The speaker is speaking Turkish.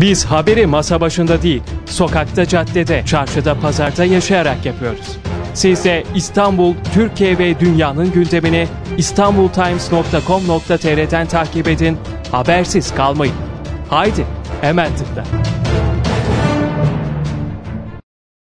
Biz haberi masa başında değil, sokakta, caddede, çarşıda, pazarda yaşayarak yapıyoruz. Siz de İstanbul, Türkiye ve dünyanın gündemini istanbultimes.com.tr'den takip edin, habersiz kalmayın. Haydi, hemen tıkla.